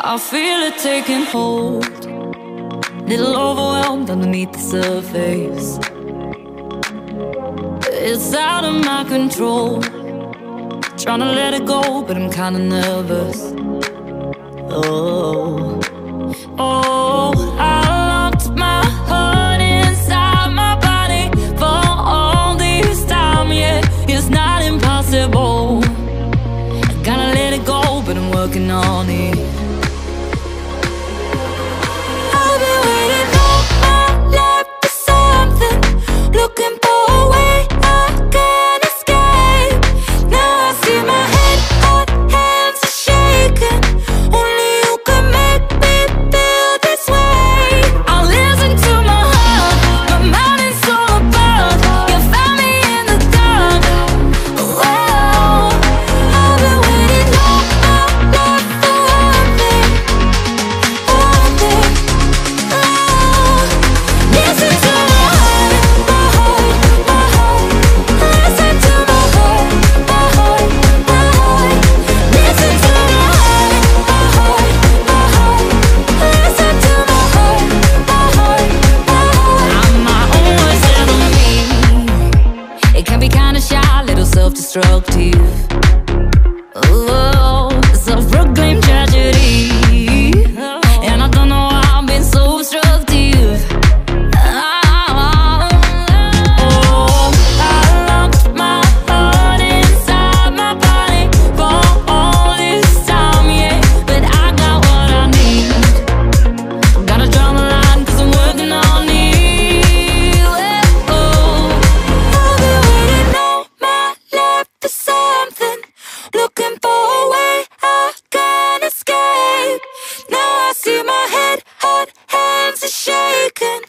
I feel it taking hold. Little overwhelmed underneath the surface. It's out of my control. Trying to let it go, but I'm kinda nervous. Oh, oh, I locked my heart inside my body for all this time. Yeah, it's not impossible. Gotta let it go, but I'm working on it. kinda shy, little self-destructive. Ooh. shaking.